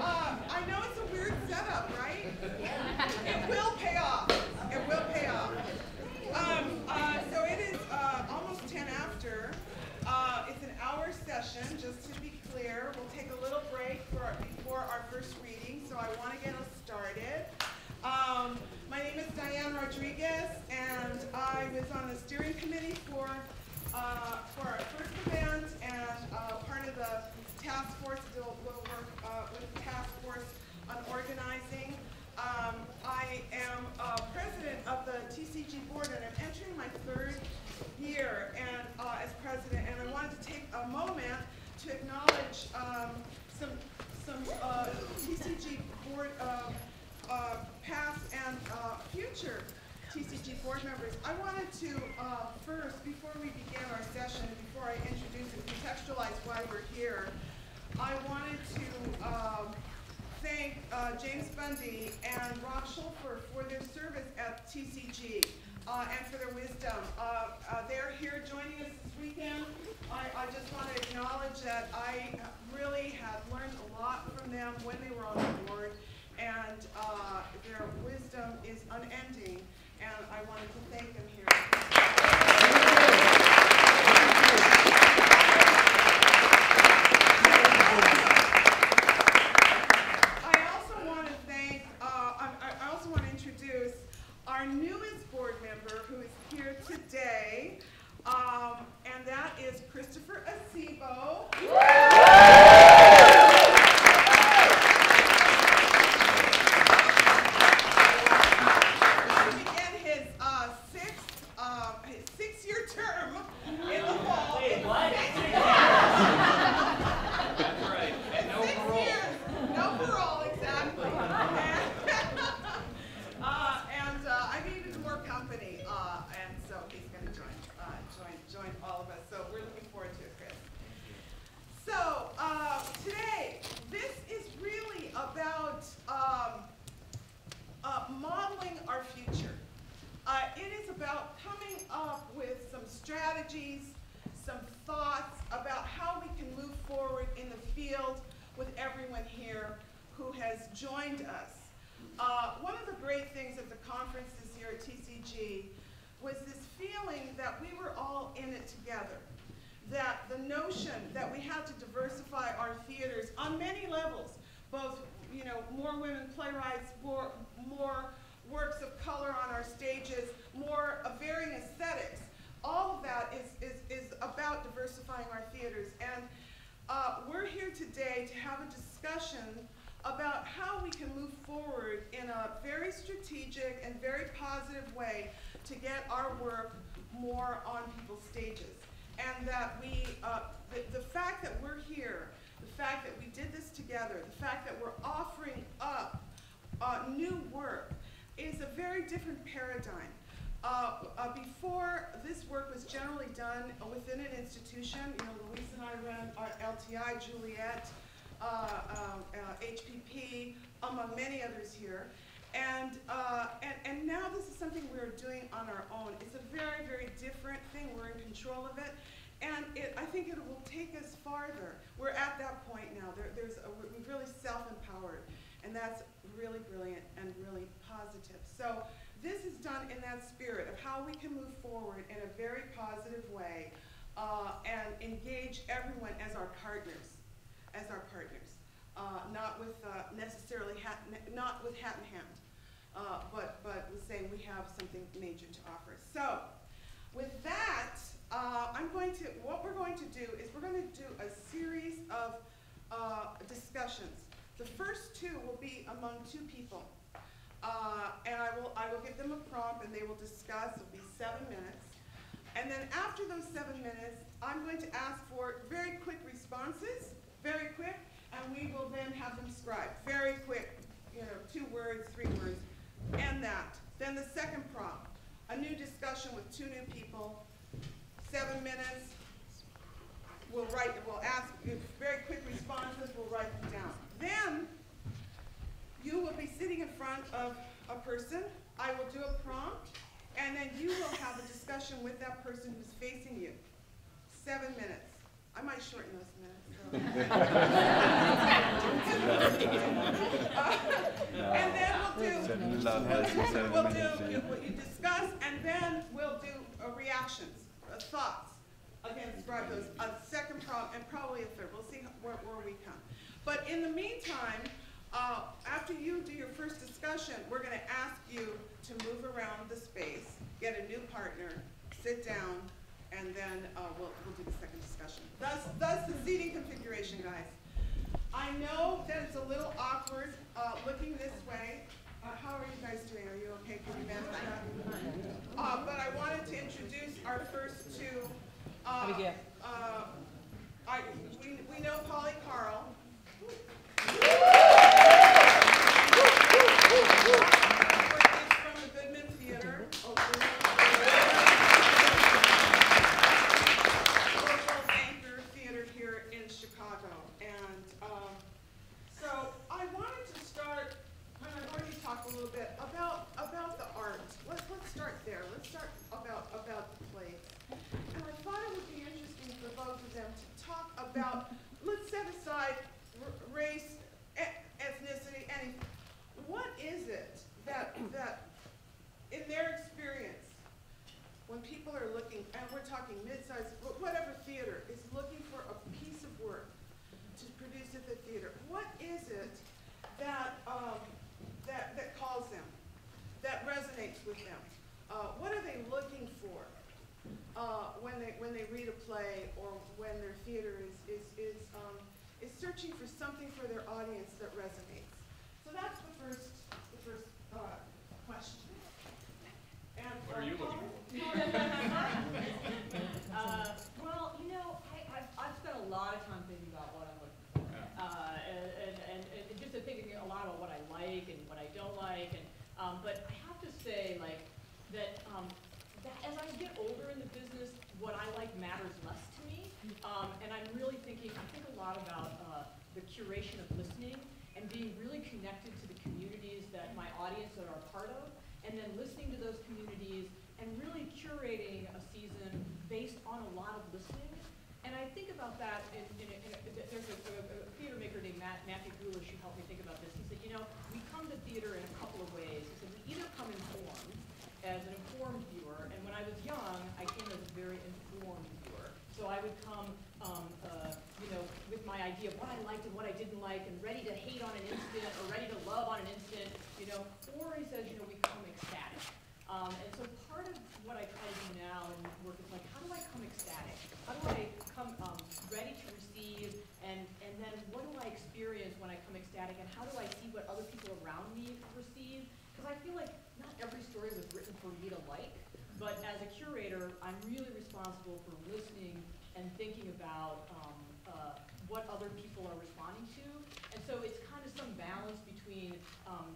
Uh, I know it's a weird setup, right? It will pay off. It will pay off. Um, uh, so it is uh, almost 10 after. Uh, it's an hour session, just to be clear. We'll take a little break our, before our first reading, so I want to get us started. Um, my name is Diane Rodriguez, and I was on the steering committee for uh, for our first event and uh, part of the task force work uh, with the task force on organizing. Um, I am uh, president of the TCG board, and I'm entering my third year and uh, as president. And I wanted to take a moment to acknowledge um, some some uh, TCG board uh, uh, past and future TCG board members. I wanted to first, before we begin our session, before I introduce and contextualize why we're here, I wanted to um, thank uh, James Bundy and Roche Schulfer for their service at TCG uh, and for their wisdom. Uh, uh, they're here joining us this weekend. I, I just want to acknowledge that I really have learned a lot from them when they were on the board, and uh, their wisdom is unending and I wanted to thank them here. Our work more on people's stages. And that we, uh, the, the fact that we're here, the fact that we did this together, the fact that we're offering up uh, new work is a very different paradigm. Uh, uh, before, this work was generally done within an institution. You know, Luis and I ran our LTI, Juliet, uh, um, uh, HPP, among many others here. And, uh, and, and now this is something we're doing on our own. It's a very, very different thing. We're in control of it. And it, I think it will take us farther. We're at that point now. There, there's a, we've really self-empowered. And that's really brilliant and really positive. So this is done in that spirit of how we can move forward in a very positive way uh, and engage everyone as our partners, as our partners, uh, not with uh, necessarily hat, not with hat in hand, uh, but but with saying we have something major to offer. So with that, uh, I'm going to what we're going to do is we're going to do a series of uh, discussions. The first two will be among two people. Uh, and I will, I will give them a prompt and they will discuss, it'll be seven minutes. And then after those seven minutes, I'm going to ask for very quick responses, very quick, and we will then have them scribe, very quick, you know, two words, three words, and that. Then the second prompt, a new discussion with two new people, seven minutes, we'll write, we'll ask very quick responses, we'll write them down. Then, you will be sitting in front of a person, I will do a prompt, and then you will have a discussion with that person who's facing you. Seven minutes. I might shorten so. And then we'll do, to we'll do, what you discuss, and then we'll do uh, reactions, uh, thoughts against Broncos, a second problem, and probably a third. We'll see where, where we come. But in the meantime, uh, after you do your first discussion, we're gonna ask you to move around the space, get a new partner, sit down, and then, uh, we'll, we'll do the second discussion. That's, that's the seating configuration, guys. I know that it's a little awkward, uh, looking this way. Uh, how are you guys doing? Are you okay? Can you manage that? Uh, but I wanted to introduce our first two, uh, uh, I, we, we know Polly know, we come to theater in a couple of ways. Said, we either come informed, as an informed viewer, and when I was young, I came as a very informed viewer. So I would come, um, uh, you know, with my idea of what I liked and what I didn't like, and ready to hate on an instant, or ready to love on an instant, you know. Or he says, you know, we come ecstatic. Um, and so part of what I try to do now in work is like, how do I come ecstatic? How do I come um, ready to receive, and, and then what do I experience when I come ecstatic, and how do I see what other people around me receive? Because I feel like not every story was written for me to like, but as a curator, I'm really responsible for listening and thinking about um, uh, what other people are responding to. And so it's kind of some balance between, um,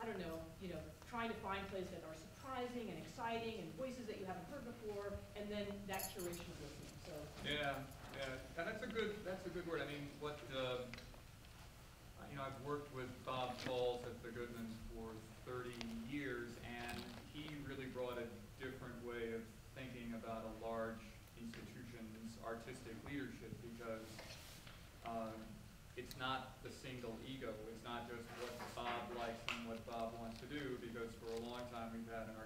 I don't know, you know, trying to find plays that are exciting and voices that you haven't heard before, and then that curation of listening. So Yeah, yeah, and that's a good, that's a good word. I mean, what, uh, you know, I've worked with Bob Falls at the Goodmans for thirty years, and he really brought a different way of thinking about a large institution's artistic leadership, because, um, it's not the single ego, it's not just what Bob likes and what Bob wants to do, because for a long time, we've had an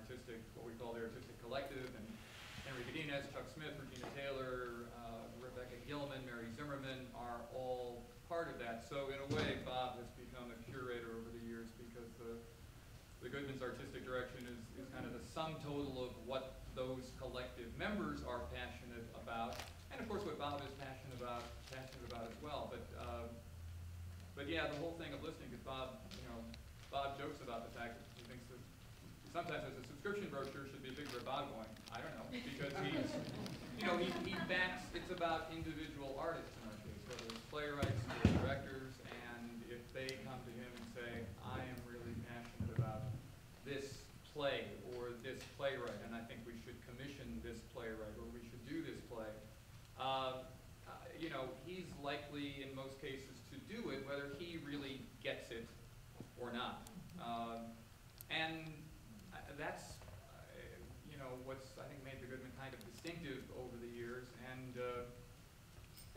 what we call the artistic collective, and Henry Godinez, Chuck Smith, Regina Taylor, uh, Rebecca Gilman, Mary Zimmerman are all part of that. So in a way, Bob has become a curator over the years because the, the Goodman's artistic direction is, is kind of the sum total of what those collective members are passionate about, and of course what Bob is passionate about, passionate about as well. But, um, but yeah, the whole thing of listening, because Bob, you know, Bob jokes about the fact that he thinks that sometimes as a subscription brochure should be a of Bob going, I don't know, because he's, you know, he, he backs, it's about individual artists in our case, whether it's playwrights or directors,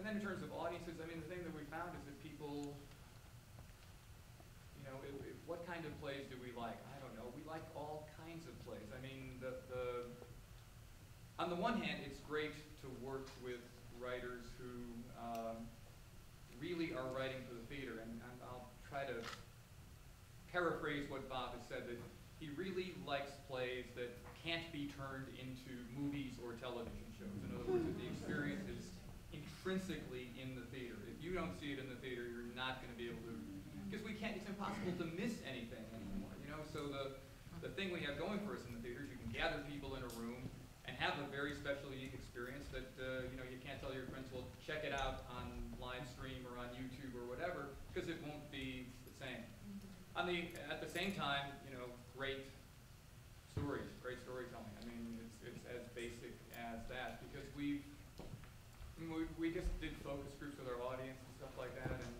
and then in terms of audiences, I mean, the thing that we found is that people, you know, it, it, what kind of plays do we like? I don't know. We like all kinds of plays. I mean, the, the on the one hand, it's great to work with writers who um, really are writing for the theater, and, and I'll try to paraphrase what Bob has said that he really likes plays that can't be turned into movies or television shows. In other words, intrinsically in the theater. If you don't see it in the theater, you're not going to be able to, because we can't, it's impossible to miss anything anymore, you know? So the, the thing we have going for us in the theater is you can gather people in a room and have a very special, unique experience that, uh, you know, you can't tell your friends, well, check it out on live stream or on YouTube or whatever, because it won't be the same. On the, at the same time, you know, great stories, great storytelling. I mean, it's, it's as basic as that, because we've, I mean, we, just did focus groups with our audience and stuff like that, and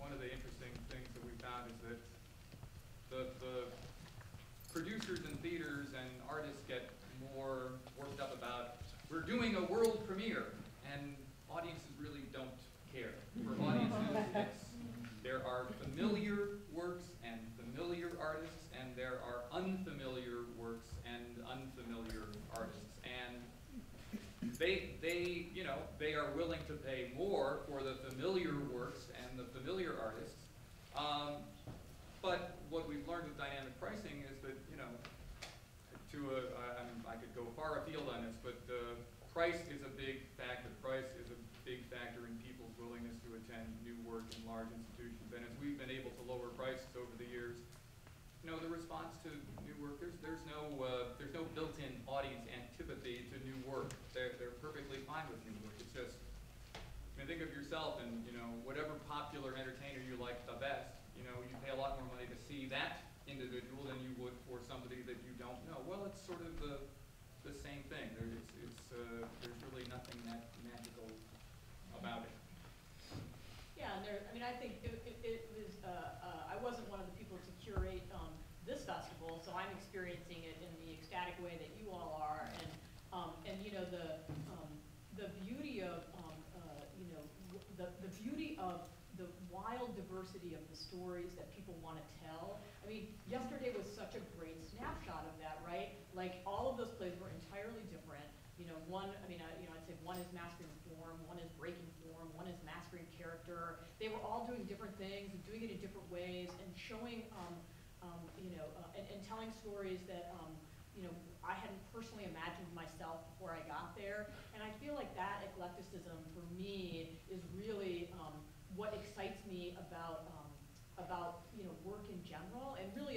one of the interesting things that we found is that the, the producers and theaters and artists get more worked up about, we're doing a world premiere,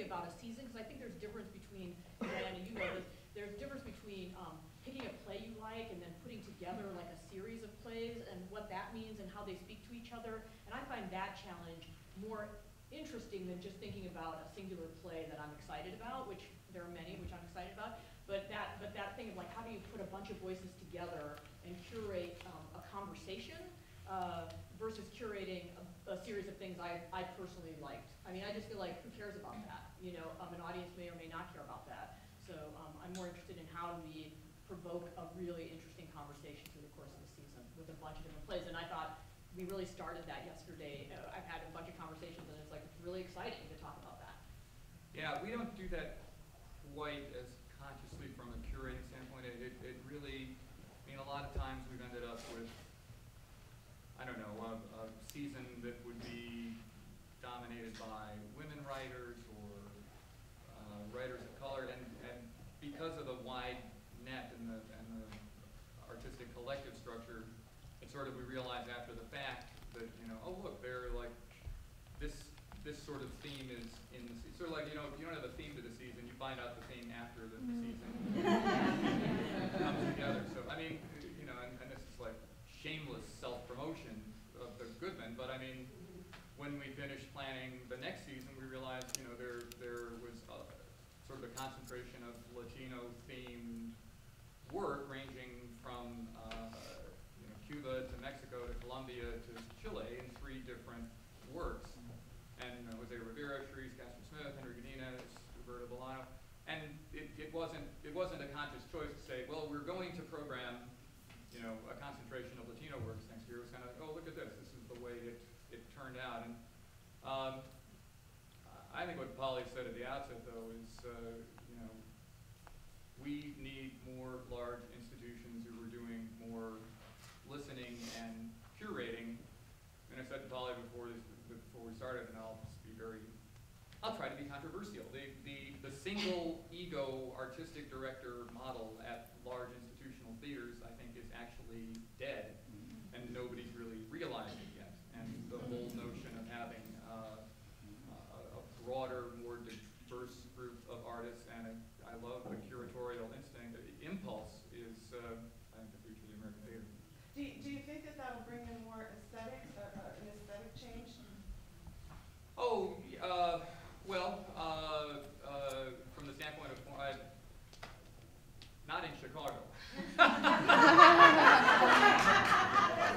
about a season, because I think there's difference between, Diana, you know this, there's difference between, um, picking a play you like and then putting together like a series of plays and what that means and how they speak to each other. And I find that challenge more interesting than just thinking about a singular play that I'm excited about, which there are many which I'm excited about. But that, but that thing of like, how do you put a bunch of voices together and curate um, a conversation uh, versus curating a, a series of things I, I personally liked. I mean, I just feel like, who cares about? You know, um, an audience may or may not care about that. So um, I'm more interested in how do we provoke a really interesting conversation through the course of the season with a bunch of different plays. And I thought we really started that yesterday. Uh, I've had a bunch of conversations and it's like, it's really exciting to talk about that. Yeah, we don't do that quite as consciously from a curating standpoint. It, it, it really, I mean, a lot of times we've ended up with, I don't know, a, a season that would be dominated by women writers or uh, writers of color, and, and because of the wide net and the, and the artistic collective structure, it's sort of, we realize after the fact that, you know, oh, look, they're like, this, this sort of theme is in the, se- sort of like, you know, if you don't have a theme to the season, you find out the theme after the season comes together. So, I mean, you know, and, and this is like shameless self-promotion of the Goodman, but I mean, when we finished planning the next season, we realized, you know, there, there was a, sort of a concentration of Latino-themed work ranging from, uh, you know, Cuba to Mexico to Colombia to Chile in three different works. And uh, Jose Rivera, Charise Castro Smith, Henry Godinez, Roberto Bolano. And it, it wasn't, it wasn't a conscious choice to say, well, we're going to program, you know, a concentration of Latino works next year. It was kind of like, oh, look at this, this is the way it, it turned out. And, um, I think what Polly said at the outset, though, is, uh, you know, we need more large institutions who are doing more listening and curating. And I said to Polly before this, before we started, and I'll just be very, I'll try to be controversial. The, the, the single ego artistic director model at large institutional theaters, I think, is actually dead, and nobody's really realized it yet. And the whole notion of having uh, a, a broader, more diverse group of artists, and a, I love the curatorial instinct, the impulse is, uh, I think, the future of the American theater. Do you, do you think that that'll bring in more aesthetics, uh, uh, an aesthetic change? Oh, y- uh, well, uh, uh, from the standpoint of, uh, not in Chicago.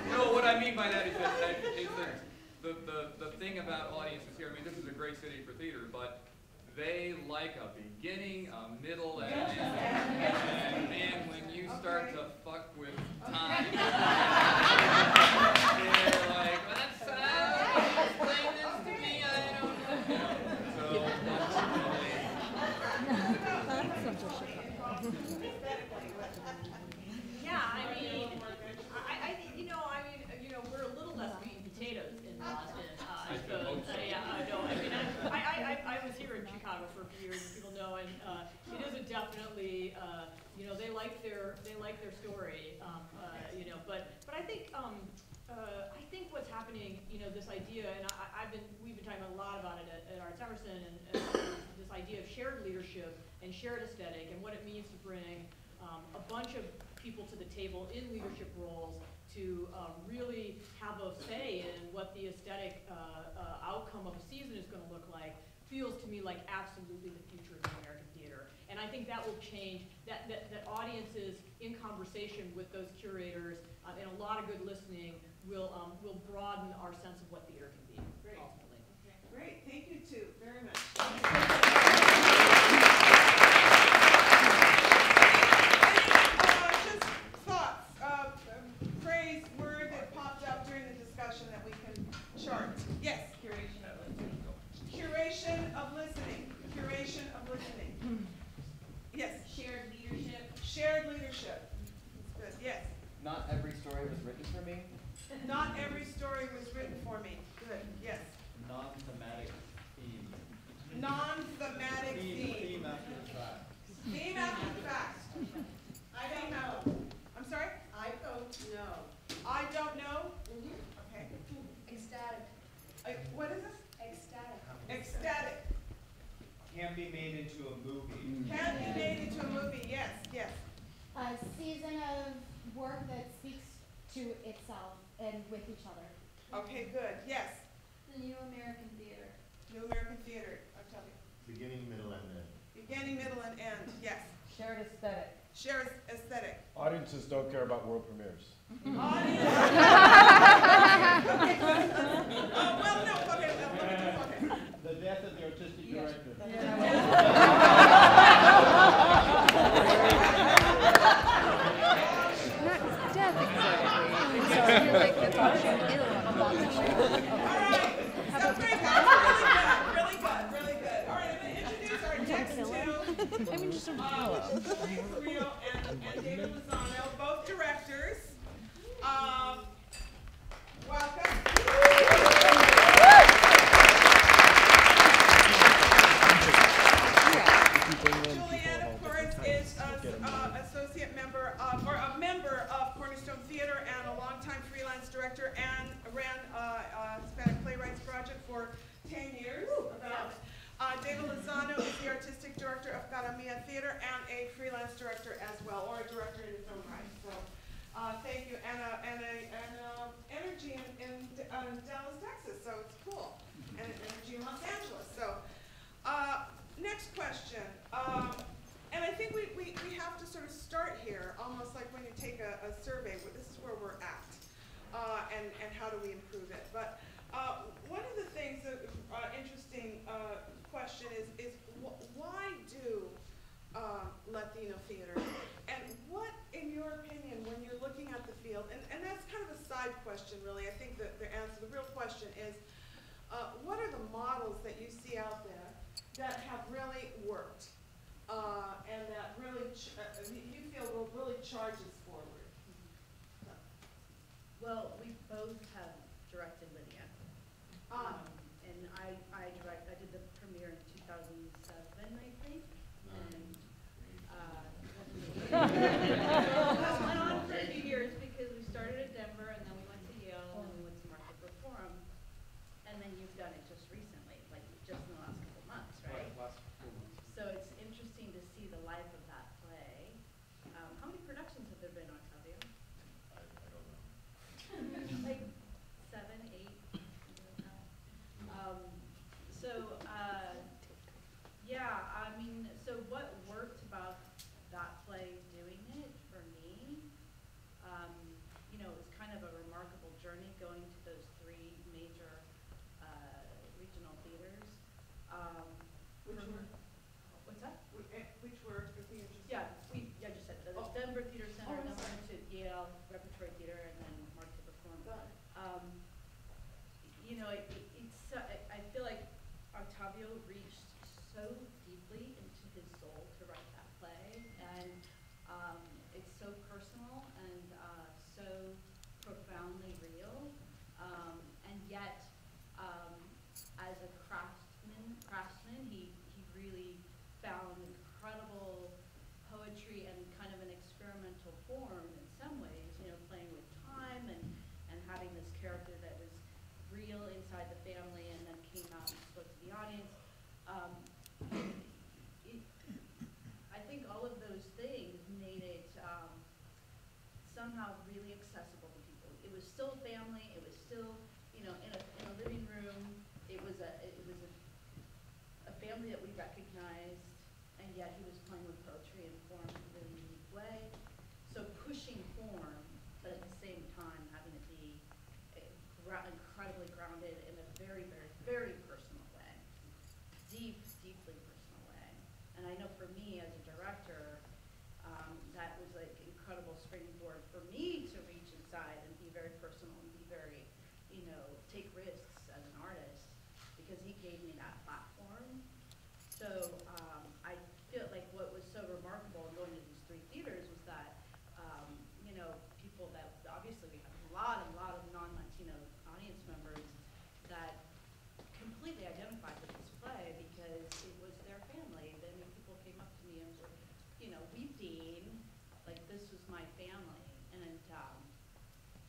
No, what I mean by that is that, that is that the, the, the thing about audiences here, I mean, this is a great city for theater, but they like a beginning, a middle, and an end. And man, when you start to fuck with time, they're like, let's, uh, explain this to me, I don't know. You know, So, that's really, Yeah, I mean, I, I, you know, I mean, you know, we're a little less meat and potatoes in Boston, uh, I I should suppose. hope so. Uh, Yeah, I know, I mean, I, I, I, I was here in Chicago for a few years, and people know, and, uh, it is a definitely, uh, you know, they like their, they like their story, um, uh, you know, but, but I think, um, uh, I think what's happening, you know, this idea, and I, I've been, we've been talking a lot about it at, at ArtsEmerson, and, and this idea of shared leadership and shared aesthetic, and what it means to bring, um, a bunch of people to the table in leadership roles to um, really have a say in what the aesthetic uh, uh, outcome of a season is going to look like feels to me like absolutely the future of the American. And I think that will change, that, that, that audiences in conversation with those curators uh, and a lot of good listening will, um, will broaden our sense of what theater can be Great. ultimately. Great, thank you two very much. Uh, just thoughts, uh, um, phrase, word that popped up during the discussion that we can chart. Yes? Curation of listening. Curation of listening, curation of listening. Yes, Shared leadership. shared leadership. That's good, yes. Not every story was written for me. Not every story was written for me. Good, yes. Non-thematic theme. Non-thematic theme. Theme after the fact. Theme after the fact. I don't know. I'm sorry? I vote no. I don't know? Okay. Ecstatic. Uh, what is this? Ecstatic. Ecstatic. Can be made into a movie. Can be made into a movie, yes, yes. a season of work that speaks to itself and with each other. Okay, good, yes. The New American Theater. New American Theater, I'm telling you. Beginning, middle, and end. Beginning, middle, and end, yes. Shared aesthetic. Shared aesthetic. Audiences don't care about world premieres. Audience. Uh, well, no, okay, no, okay, okay. The death of the artistic director. All right, so great, guys, really good, really good, really good. All right, I'm gonna introduce our next two. I mean, just a Luis Carrillo and, and David Lozano, both directors. Um, welcome. Associate member of, or a member of Cornerstone Theater and a longtime freelance director and ran, uh, uh, Hispanic Playwrights Project for ten years, about. Uh, David Lozano is the artistic director of Cara Mía Theater and a freelance director as well, or a director in his own right, so, uh, thank you, and a, and a, and, uh, energy in, in, uh, Dallas, Texas, so it's cool, and an energy in Los Angeles, so, uh, next question, um, and I think we, we, we have to sort of start here, almost like when you take a, a survey, this is where we're at, uh, and, and how do we improve it, but, uh, one of the things that, uh, interesting, uh, question is, is wh- why do, uh, Latino theater? And what, in your opinion, when you're looking at the field, and, and that's kind of a side question, really, I think that the answer, the real question is, uh, what are the models that you see out there that have really worked? uh, and that really, uh, uh, you feel will really charge us forward. Mm-hmm. Well, we both have life of that play. Um, how many productions have there been, Octavio? I, I don't know. like seven, eight, something like that. Um, so, uh, yeah, I mean, so what worked about that play doing it for me? Um, you know, it was kind of a remarkable journey going to those three major, uh, regional theaters. Um, Which for- were? What's that? wh- eh, Which were the theaters? Yeah, we, yeah, I just said, the Oh. Denver Theater Center, Oh, then I'm we went to Yale Repertory Theater, and then Mark Taper Forum. Got it. Um, you know, it, it- it's, so- I, I feel like Octavio reached so deeply into his soul to write that play, and, um, it's so personal and, uh, so profoundly real, um, and yet, um, as a craftsman, craftsman, he, he really found incredible poetry and kind of an experimental form in some ways, you know, playing with time and, and having this character that was real inside the family and then came out and spoke to the audience. Um, it, I think all of those things made it, um, somehow really accessible to people. It was still family, it was still, you know, in a, in a living room, it was a, it was a, a family that we recognized, and yet he was playing with poetry and form in a really unique way. So pushing form, but at the same time having it be eh, gra- incredibly grounded in a very, very, very personal way. Deep, deeply personal way. And I know for me as a director, um, that was like incredible springboard for me to reach inside and be very personal and be very, you know, take risks as an artist, because he gave me that platform. So, um, I feel like what was so remarkable in going to these three theaters was that, um, you know, people that, obviously we have a lot, a lot of non-Latino audience members that completely identified with this play because it was their family. Then people came up to me and were, you know, weeping, like this was my family. And, um,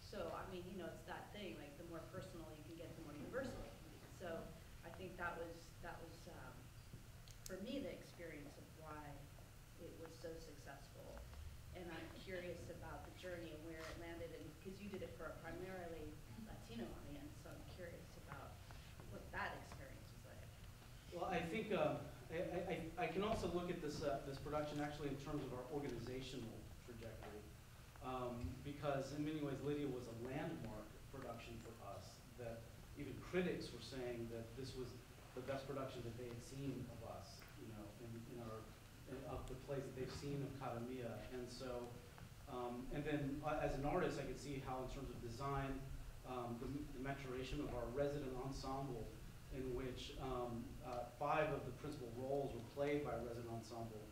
so, I mean, you know, it's that thing, like the more personal you can get, the more universal it can be. So I think that was, that was, um, for me, the experience of why it was so successful. And I'm curious about the journey and where it landed, and, because you did it for a primarily Latino audience, so I'm curious about what that experience was like. I think, um, I, I, I- can also look at this, uh, this production actually in terms of our organizational trajectory. Um, because in many ways Lydia was a landmark production for us, that even critics were saying that this was the best production that they had seen of us, you know, in, in our, in- of the plays that they've seen of Cara Mía. And so, um, and then uh, as an artist, I could see how in terms of design, um, the, the maturation of our resident ensemble, in which um, uh, five of the principal roles were played by resident ensemble,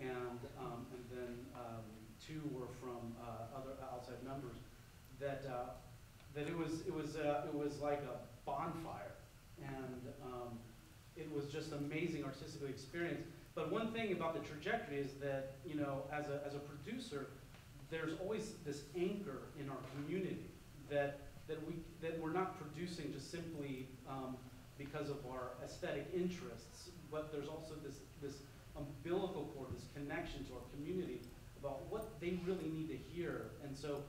and um, and then um, two were from uh, other outside members. That uh, that it was it was uh, it was like a bonfire, and um, it was just amazing artistically experience. But one thing about the trajectory is that you know as a as a producer, there's always this anchor in our community that that we that we're not producing just simply um, because of our aesthetic interests, but there's also this this umbilical cord, this connection to our community about what they really need to hear. And so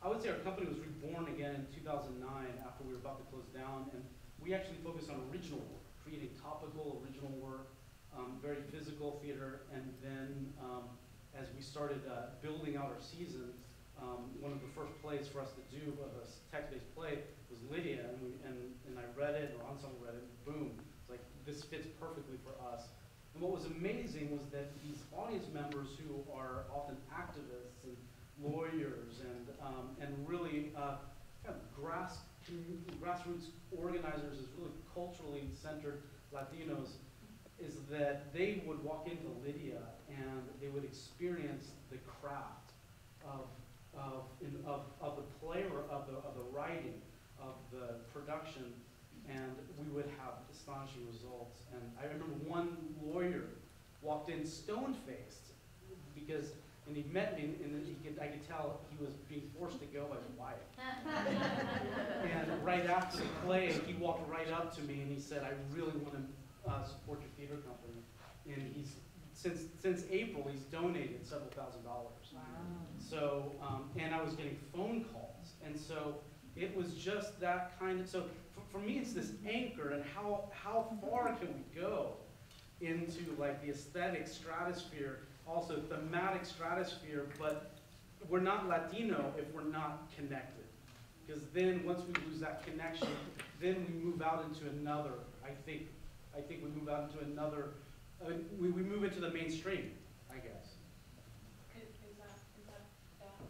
I would say our company was reborn again in 2009 after we were about to close down, and we actually focused on original work, creating topical original work, um, very physical theater, and then um, as we started uh, building out our season, um, one of the first plays for us to do, of a text-based play, was Lydia, and, we, and, and I read it, or on Ensemble read it, boom, it's like, this fits perfectly for us. And what was amazing was that these audience members who are often activists and lawyers and, um, and really uh, kind of grass, grassroots organizers as really culturally centered Latinos, is that they would walk into Lydia and they would experience the craft of, of, in, of, of the play or of the, of the writing, of the production, and we would have astonishing results. And I remember one lawyer walked in stone-faced because, and he met me, and then he could, I could tell he was being forced to go by his wife. And right after the play, he walked right up to me and he said, I really want to uh, support your theater company. And he's, since, since April, he's donated several thousand dollars. So, um, and I was getting phone calls. And so it was just that kind of, so for, for me, it's this anchor and how, how far can we go into like the aesthetic stratosphere, also thematic stratosphere, but we're not Latino if we're not connected. Because then, once we lose that connection, then we move out into another, I think, I think we move out into another, uh, we, we move into the mainstream, I guess. Is, is that, is that bad?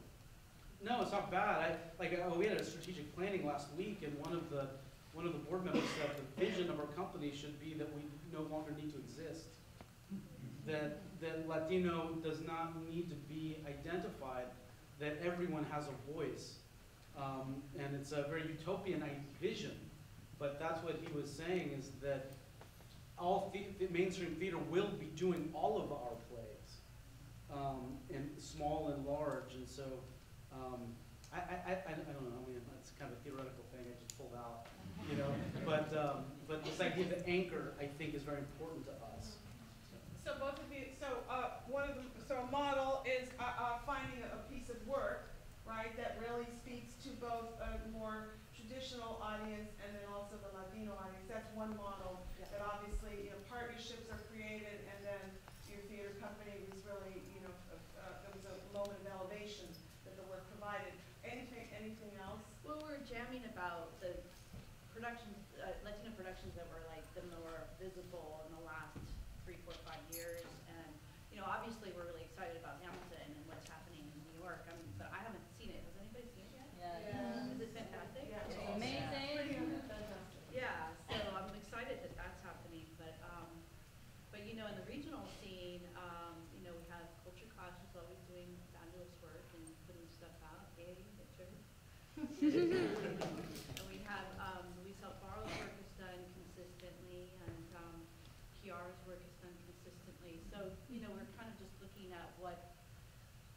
No, it's not bad. I, like, uh, we had a strategic planning last week, and one of the, one of the board members said the vision of our company should be that we no longer need to exist. That, that Latino does not need to be identified, that everyone has a voice. Um, and it's a very utopian vision, but that's what he was saying, is that all the, the mainstream theater will be doing all of our plays, um, and small and large, and so, um, I, I, I, I don't know, I mean, that's kind of a theoretical thing I just pulled out, you know, but, um, but this idea of anchor, I think, is very important to us. So both of you, so, uh, one of the, so a model is, uh, uh, finding a, a piece of work, right, that really speaks to both a more traditional audience and then also the Latino audience. That's one model, that obviously, you know, partnerships are created and then your theater company was really, you know, uh, uh, there was a moment of elevation that the work provided. Anything, anything else? Well, we're jamming about the productions, uh, Latino productions that were like the more visible in the last three, four, five years. And, you know, obviously, we're really excited about Hamilton and what's happening in New York. I mean, but I haven't seen it. Has anybody seen it yet? Yeah. Is it fantastic? Yeah. It's amazing. Yeah, so I'm excited that that's happening, but, um, but you know, in the regional scene, um, you know, we have Culture Clash is always doing fabulous work and putting stuff out, yay, pictures. And we have, um, Luis Alfaro's work is done consistently, and, um, Quiara's work is done consistently. So, you know, we're kind of just looking at what,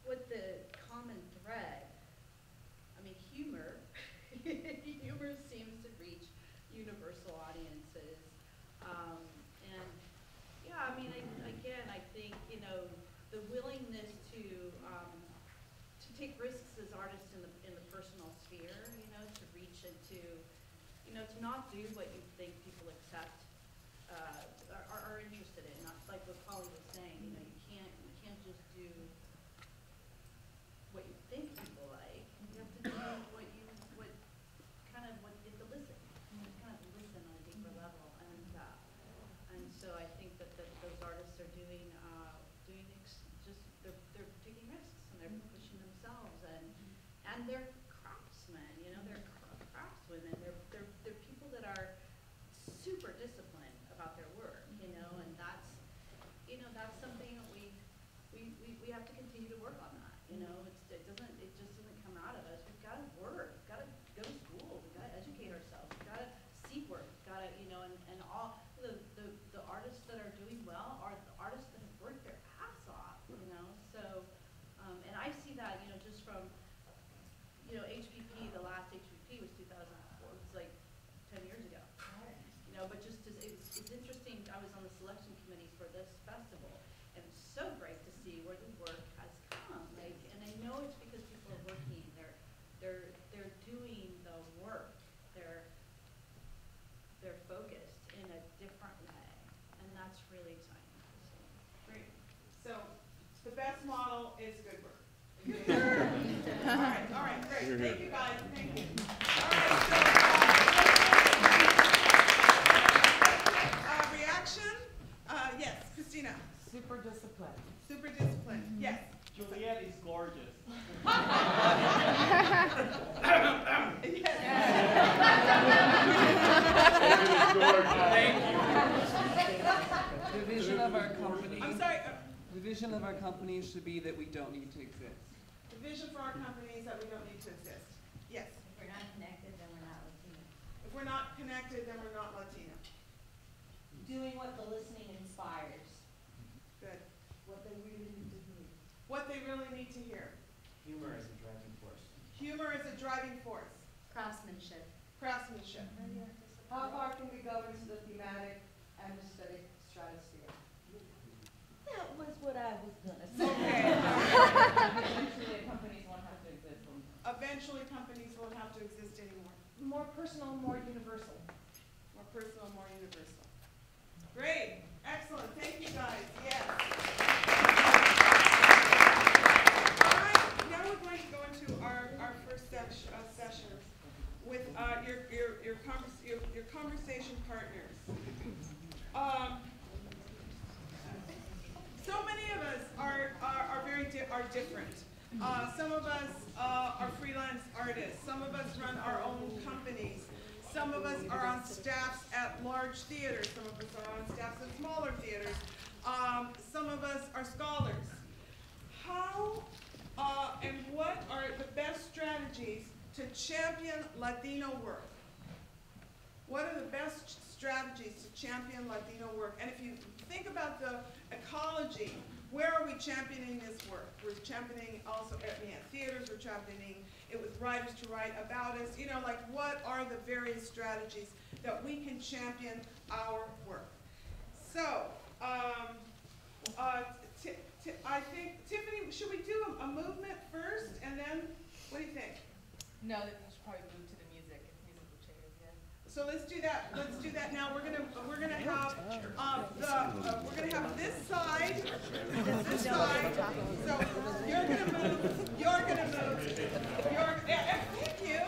what the common thread, I mean, humor, humor seems to reach universal audiences. Um, and, yeah, I mean, I, again, I think, you know, the willingness to, um, to take risks as artists in the, in the personal sphere, you know, to into, you know, to not do what you think people accept, uh, are, are interested in, not, like what Polly was saying, you know, you can't, you can't just do what you think people like, you have to do what you, what, kind of what, you have to listen, you have to kind of listen on a deeper level, and, uh, and so I think that, that those artists are doing, uh, doing just, they're, they're taking risks, and they're pushing themselves, and, and they're craftsmen, you know, they're cra- craftswomen, they're, they're, they're people that are super disciplined about their work, you know, and that's, you know, that's something that we, we, we, we have to continue to work on that, you know, it's, it doesn't, it just doesn't come out of us, we've gotta work, we've gotta go to school, we've gotta educate ourselves, we've gotta seek work, we've gotta, you know, and, and all, the, the, the artists that are doing well are the artists that have worked their ass off, you know, so, um, and I see that, you know, just from, you know, HPP, the last HPP was two thousand four, it's like ten years ago. You know, but just as, it's, it's interesting, I was on the selection committee for this festival, and it's so great to see where the work has come, like, and I know it's because people are working, they're, they're, they're doing the work, they're, they're focused in a different way, and that's really exciting to see. Great. So, the best model is good work. All right, all right, great. Thank you, guys. Thank you. All right, so, uh, reaction? Uh, yes, Christina. Super disciplined. Super disciplined. Yes. Juliet is gorgeous. Thank you. The vision of our company, I'm sorry. the vision of our company should be that we don't need to exist. The vision for our company is that we don't need to exist. Yes, If we're not connected, then we're not Latino. if we're not connected, then we're not Latino. Doing what the listening inspires, Good. what they really need to hear. What they really need to hear. Humor is a driving force. Humor is a driving force. Craftsmanship. Craftsmanship. How far can we go into the thematic and aesthetic stratosphere? That was what I was gonna Okay. Eventually, companies won't have to exist. Eventually, companies won't have to exist anymore. More personal, more universal. More personal, more universal. Great, excellent, thank you guys, yes. All right, now we're going to go into our, our first session, uh, session with, uh, your, your, your convers, your, your conversation partners. Um, so many of us are, are, are very, di- are different. Uh, some of us, uh, are freelance artists, some of us run our own companies, some of us are on staffs at large theaters, some of us are on staffs at smaller theaters, um, some of us are scholars. How, uh, and what are the best strategies to champion Latino work? What are the best strategies to champion Latino work? And if you think about the ecology, where are we championing this work? We're championing also, at theaters, we're championing it with writers to write about us. You know, like what are the various strategies that we can champion our work? So, um, uh, I think, Tiffany, should we do a, a movement first and then, what do you think? No, they should probably move to the music, musical chairs, yeah. So let's do that, let's do that now, we're gonna, we're gonna have, um, the, uh, we're gonna have this side, this side, so you're gonna move, you're gonna move, you're, yeah, thank you.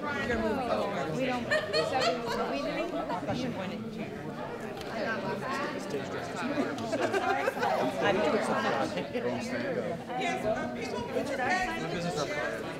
Brian, We don't, so are we doing? yes, uh, people put your bags in the chairs.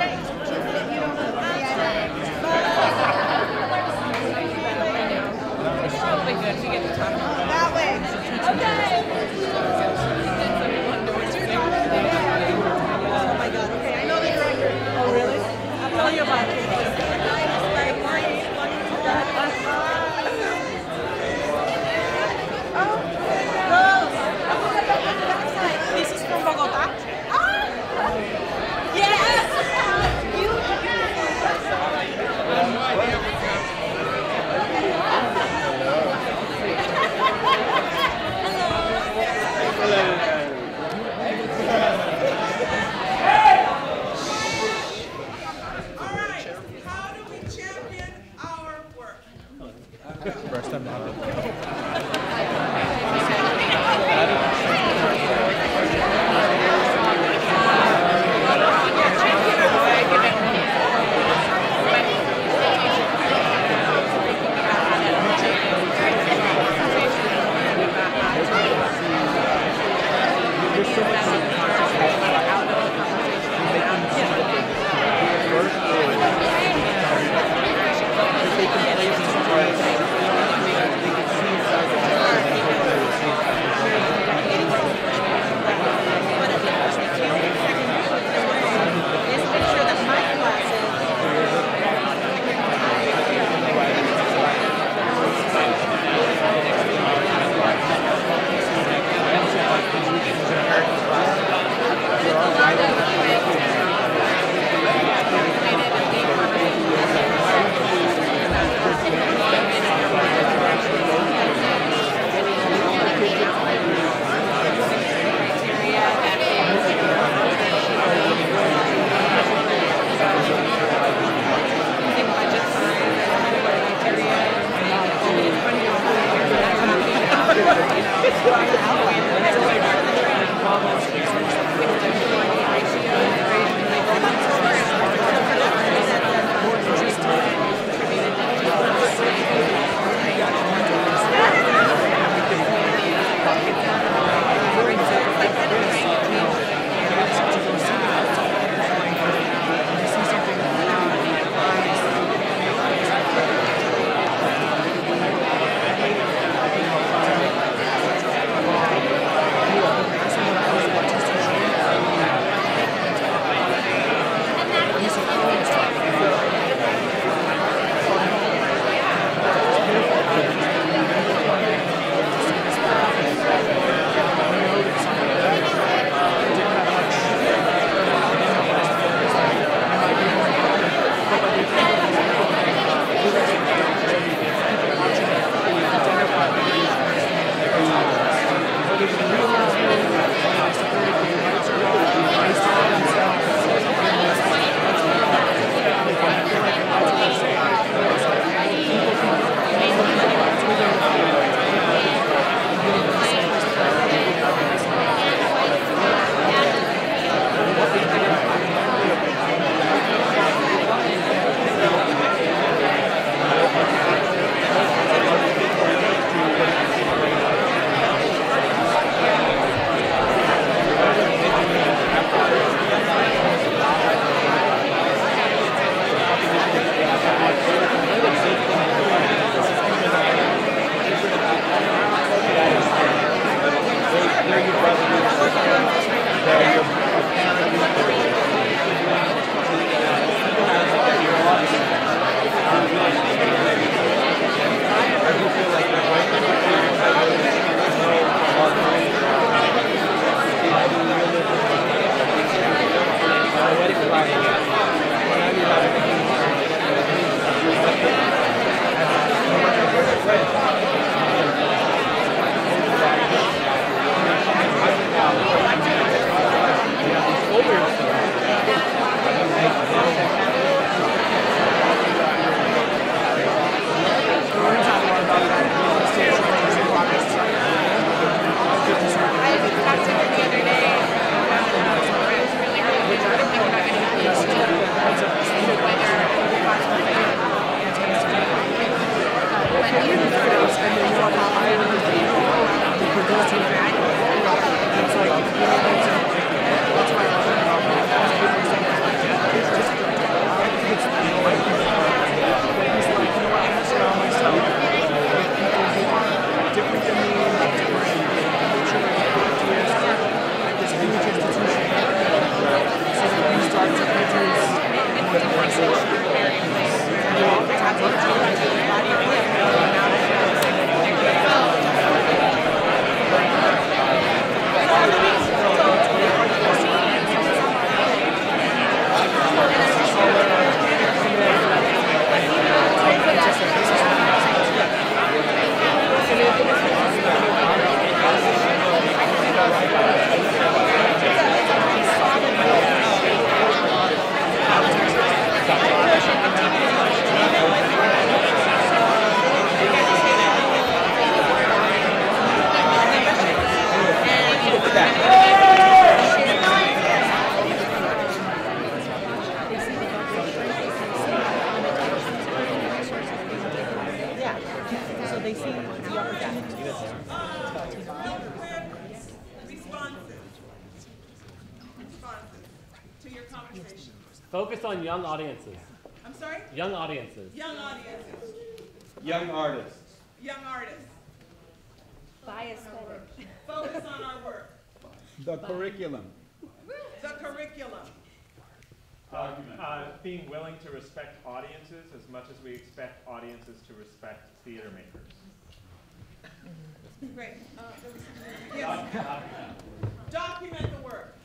Document the work.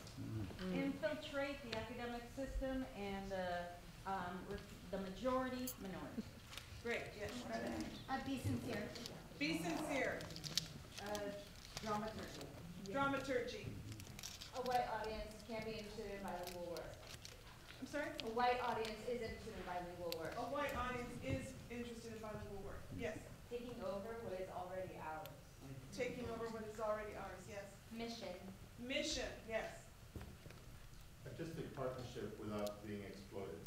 Infiltrate the academic system and, uh, um, with the majority minority. Great, yes. Uh, be sincere. Be sincere. Uh, dramaturgy. Dramaturgy. A white audience can be interested in bilingual work. I'm sorry? A white audience is interested in bilingual work. A white audience is interested in bilingual work. Yes. Taking over what is already ours. Taking over what is already ours. Yes. Mission. Mission. Yes. Artistic partnership without being exploited.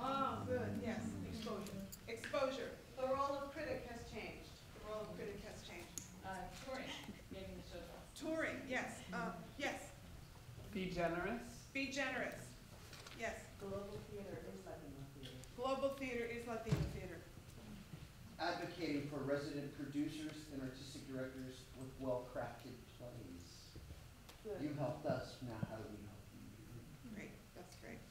Oh, good. Yes. Exposure. Exposure. The role of critic has changed. The role of critic has changed. Uh, touring, making the show. Touring. Yes. Uh, yes. Be generous. Be generous. Yes. Global theater is Latino theater. Global theater is Latino theater. advocating for resident producers and artistic directors with well-crafted plays. You helped us, now how do we help you? Great. That's great.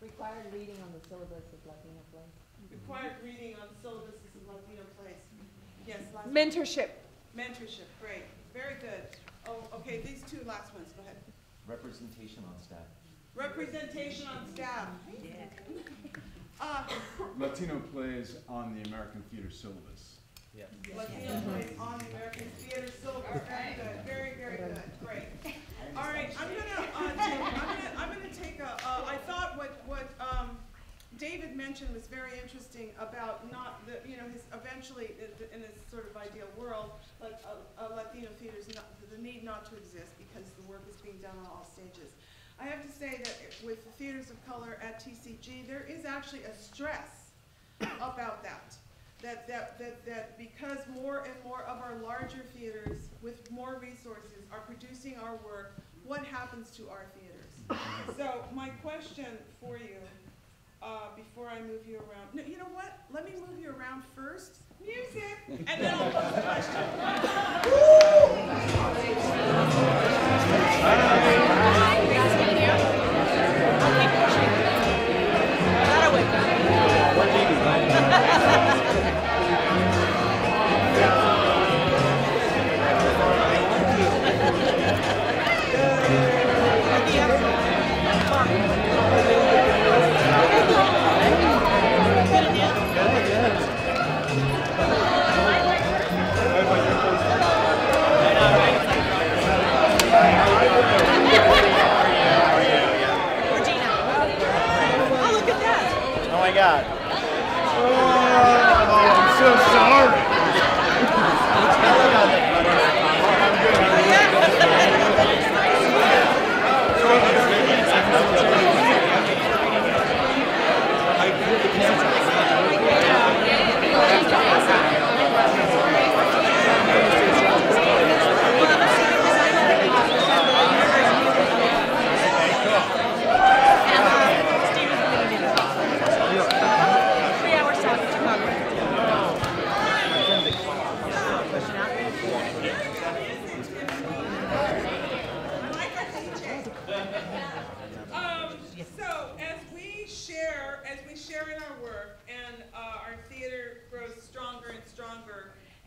Required reading on the syllabus of Latino plays. Required reading on syllabuses of Latino plays. Yes. Last Mentorship. Mentorship. Great. Very good. Oh, okay. These two last ones. Go ahead. Representation on staff. Representation on staff. Uh, Latino plays on the American theater syllabus. Latino plays on the American theater syllabus. Very good. Very, very good. Great. All right. I'm gonna, uh, take, I'm gonna, I'm gonna take a, uh, I thought what, what, um, David mentioned was very interesting about not the, you know, his, eventually, in this sort of ideal world, like, uh, uh, Latino theaters, not, the need not to exist the work is being done on all stages. I have to say that with the theaters of color at TCG, there is actually a stress about that. That, that, that, that because more and more of our larger theaters with more resources are producing our work, what happens to our theaters? So my question for you, uh, before I move you around, no, you know what? Let me move you around first, music, and then I'll pose the question.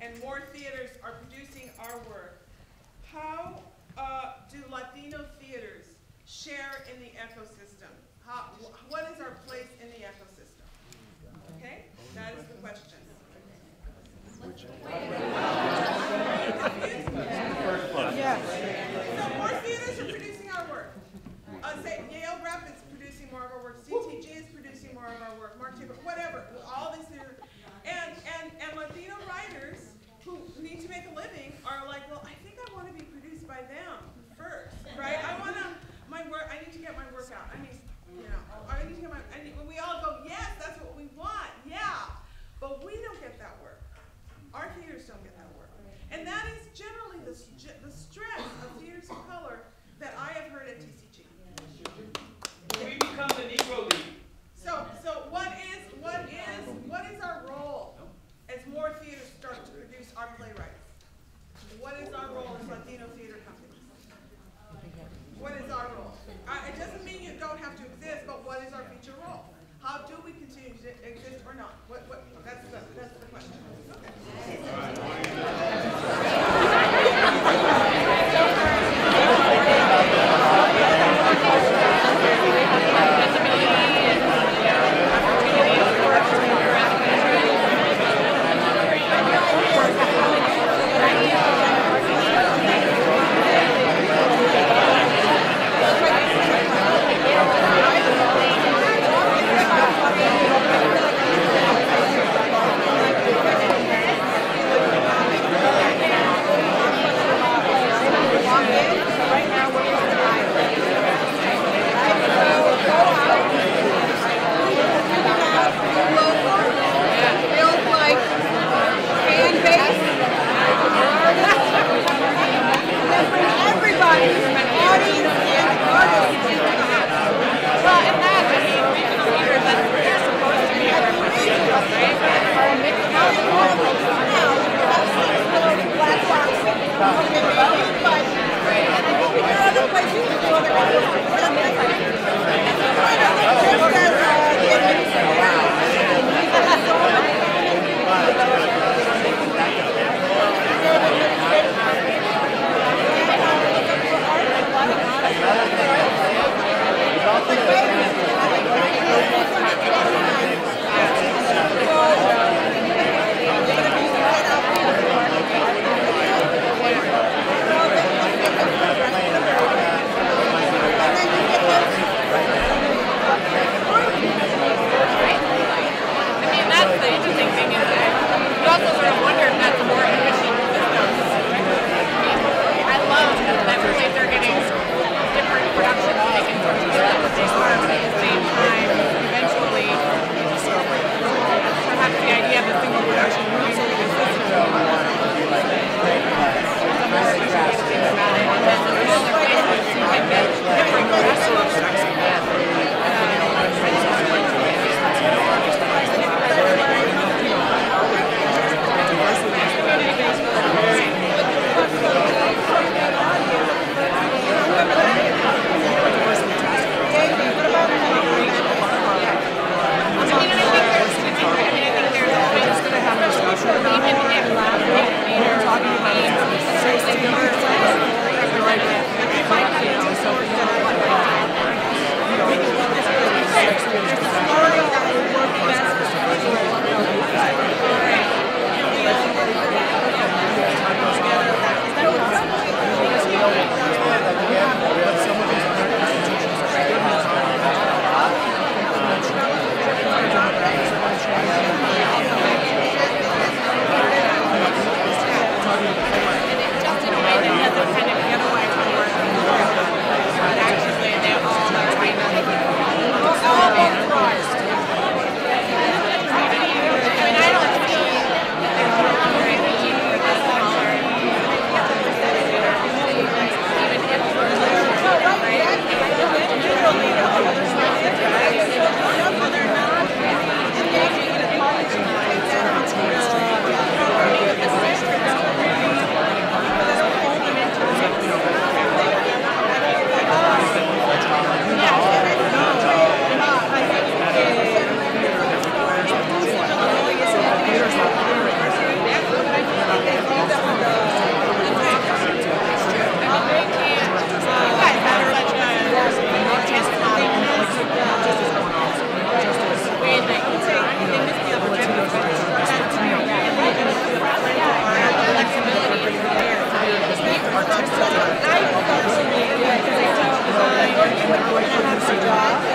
and more theaters are producing our work, how uh, do Latino theaters share in the ecosystem? How, wh- what is our place in the ecosystem? Okay, that is the question. what the board should consider.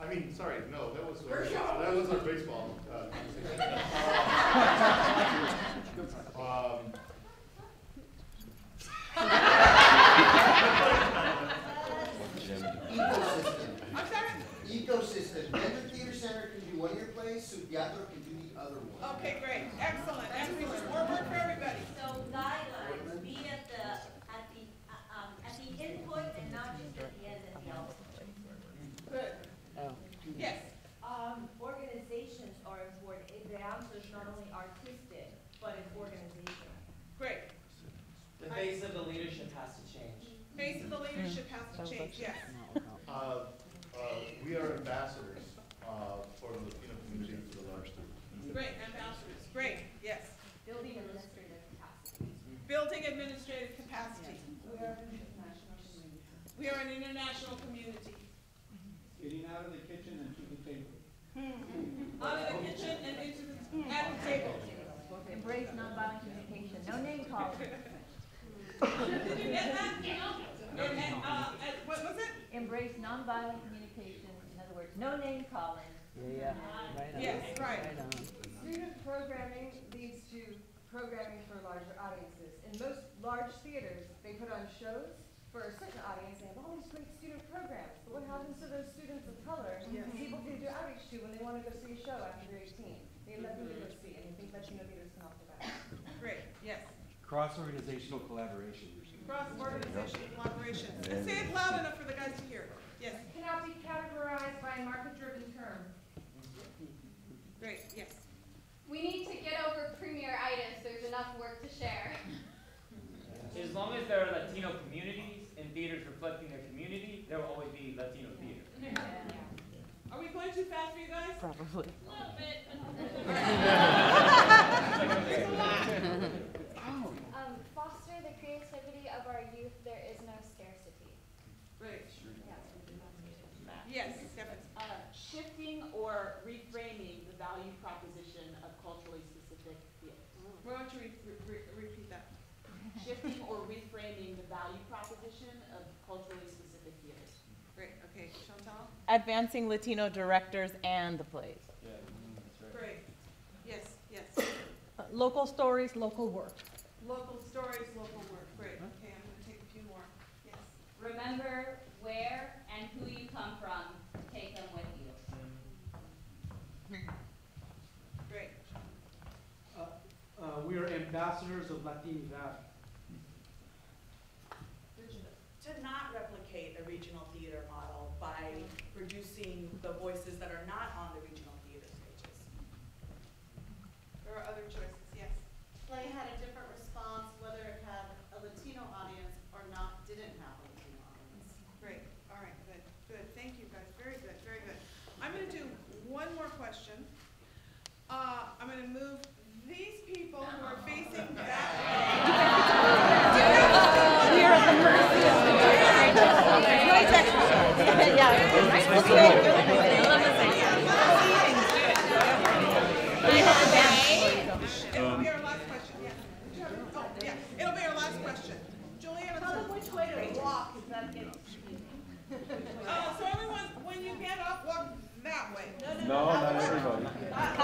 I mean, sorry, no, that was our, that was our baseball uh, conversation. um, Ecosystem. Then the theater center can do one of your plays, Su Teatro can do the other one. Okay, great. Excellent. Excellent. One for everybody. So, guidelines. Leadership change, yes. Uh, uh, we are ambassadors, uh, for the Latino community to the large group. Great, ambassadors, great, yes. Building administrative capacity. Building administrative capacity. We are an international community. We are an international community. Getting out of the kitchen and to the table. Out of the kitchen and into the, at the table. Embrace nonviolent communication, no name calling. Did you get that? And, and, uh, what was it? Embrace nonviolent communication, in other words, no name calling. Yeah, right Yes, right. Student programming leads to programming for larger audiences. In most large theaters, they put on shows for a certain audience, they have all these great student programs. But what happens to those students of color Yes. who people can do outreach to when they want to go see a show after they're eighteen? They let them go see, and you think Latino theaters can offer that. Great, yes. Cross-organizational collaboration. Cross-organizational collaboration. Say it loud enough for the guys to hear. Yes, It Cannot be categorized by a market-driven term. great, yes. We need to get over premier-itis, there's enough work to share. As long as there are Latino communities and theaters reflecting their community, there will always be Latino theater. Are we going too fast for you guys? Probably. A little bit. Um, foster the creativity of our youth, there is no scarcity. Great. Yes, Stephanie. Uh, shifting or reframing the value proposition of culturally specific theater. Why don't you re- re- re- repeat that? Shifting or reframing the value proposition of culturally specific theaters. Great, okay, Chantal? Advancing Latino directors and the plays. Great. Yes, yes. Local stories, local work. Local stories, local work, great. Okay, I'm gonna take a few more. Yes. Remember where and who you come from, take them with you. Great. Uh, uh, we are ambassadors of Latin Latinidad. to not replicate a regional theater model by producing the voices that are not on the regional theater stages. There are other choices, yes. Play had a different response whether it had a Latino audience or not, didn't have a Latino audience. Great, all right, good, good. Thank you, guys. Very good, very good. I'm gonna do one more question. Uh, I'm gonna move these people who are facing that We are at the mercy of the It'll be our last question, yes. Oh, yeah, it'll be our last question. Juliana. Tell them which way to walk, is that it? Uh, so everyone, when you get up, walk that way. No, not everybody. Counterclockwise.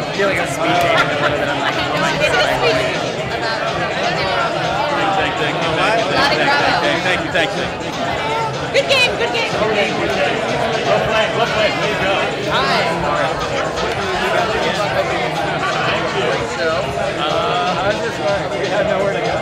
feel like I'm speaking. Thank you, thank you. Thank you, thank you. Good game, good game, good game. Well played, well played. Way to go. Thank you. Uh, how's this going? We have nowhere to go.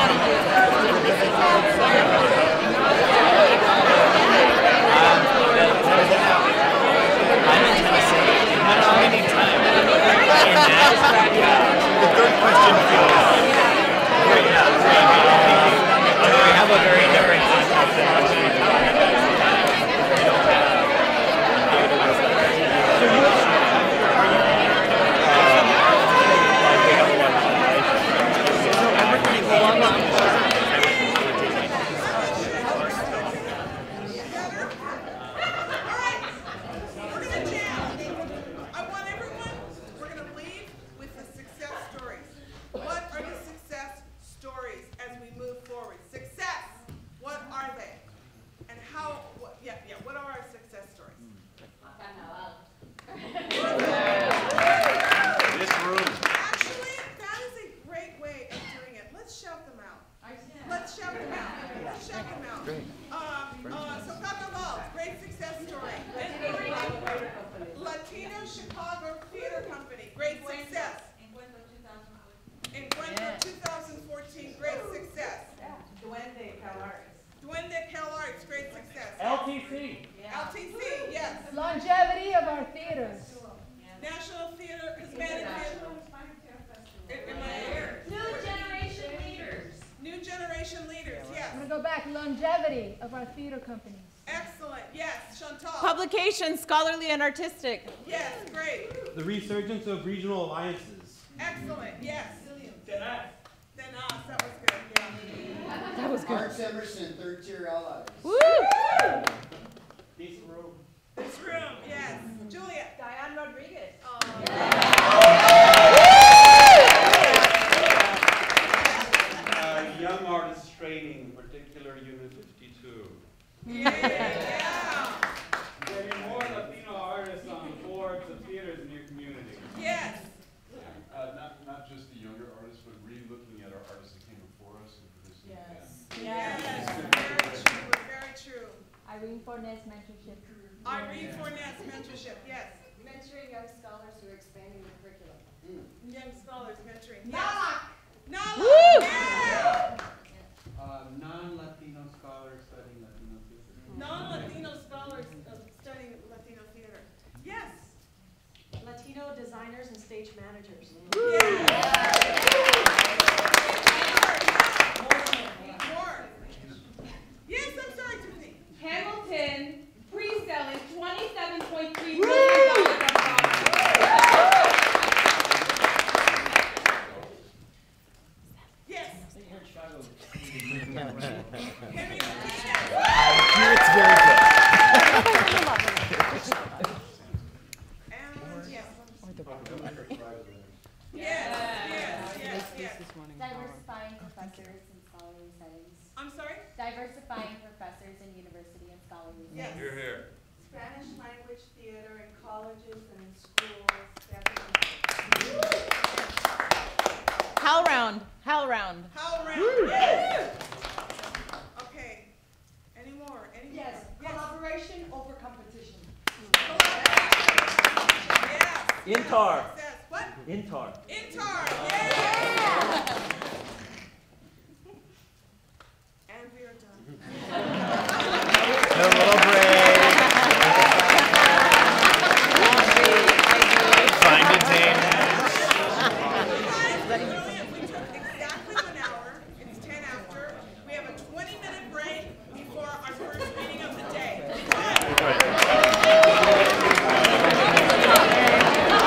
the third question have a very different and artistic. Yes, great. The resurgence of regional alliances. Excellent, yes. Then us. Then us, that was good. Yeah. That was good. Arts Emerson, read Fornés's mentorship. Mentorship, yes. Mentoring young scholars who are expanding the curriculum. Mm. Young scholars mentoring. Yes. NALAC! NALAC! Woo! Yeah. Uh, Non-Latino scholars studying Latino theater. Mm. Non-Latino scholars um, studying Latino theater. Yes. Latino designers and stage managers. Woo. Yeah.